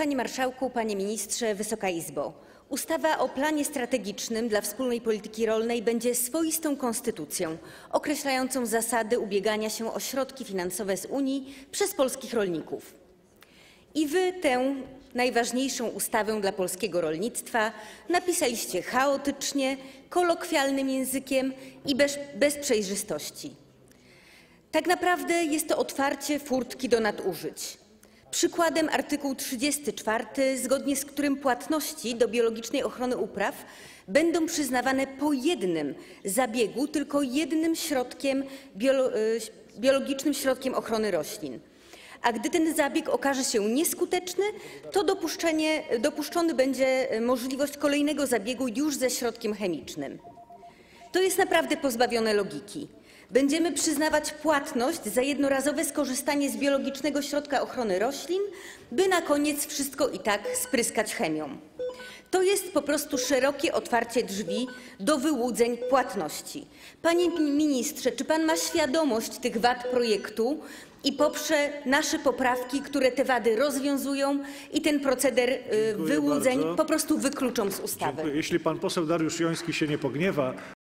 Panie Marszałku, Panie Ministrze, Wysoka Izbo! Ustawa o planie strategicznym dla wspólnej polityki rolnej będzie swoistą konstytucją określającą zasady ubiegania się o środki finansowe z Unii przez polskich rolników. I wy tę najważniejszą ustawę dla polskiego rolnictwa napisaliście chaotycznie, kolokwialnym językiem i bez, bez przejrzystości. Tak naprawdę jest to otwarcie furtki do nadużyć. Przykładem artykuł 34, zgodnie z którym płatności do biologicznej ochrony upraw będą przyznawane po jednym zabiegu, tylko jednym środkiem biolo, y, biologicznym środkiem ochrony roślin. A gdy ten zabieg okaże się nieskuteczny, to dopuszczony będzie możliwość kolejnego zabiegu już ze środkiem chemicznym. To jest naprawdę pozbawione logiki. Będziemy przyznawać płatność za jednorazowe skorzystanie z biologicznego środka ochrony roślin, by na koniec wszystko i tak spryskać chemią. To jest po prostu szerokie otwarcie drzwi do wyłudzeń płatności. Panie ministrze, czy pan ma świadomość tych wad projektu i poprze nasze poprawki, które te wady rozwiązują i ten proceder y, Dziękuję wyłudzeń bardzo. po prostu wykluczą z ustawy? Dziękuję. Jeśli pan poseł Dariusz Joński się nie pogniewa,